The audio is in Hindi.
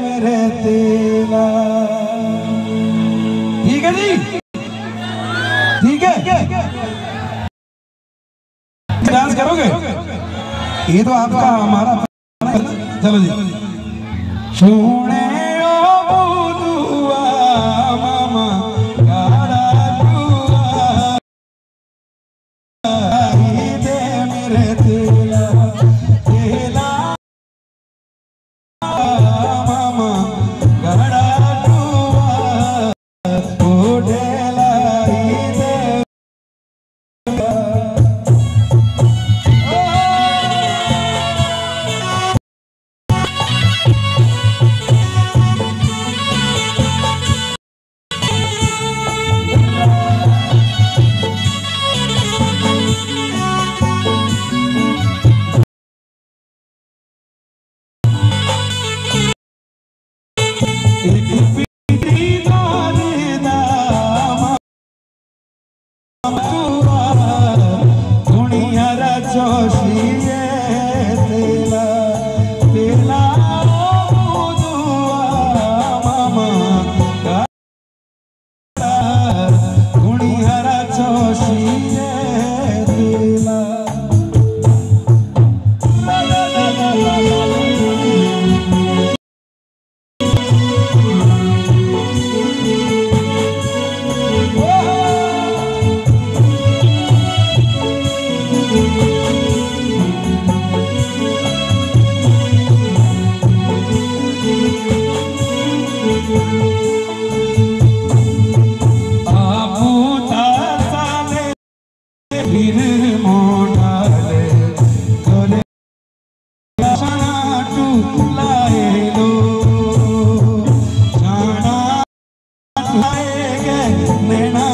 मेरे ठीक है जी? ठीक है? डांस करोगे? ये तो आपका हमारा चलो जी। सोने If we கேட்க வேணா